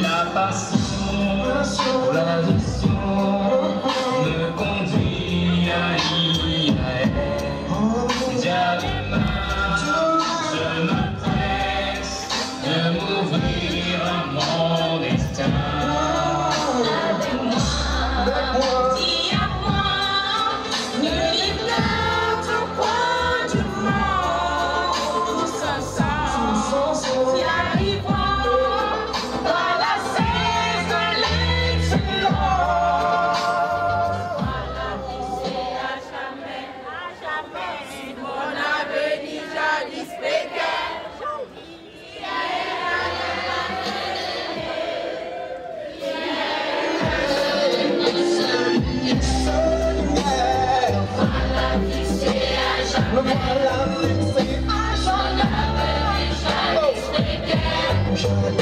La passion, la vie. I'm Sure.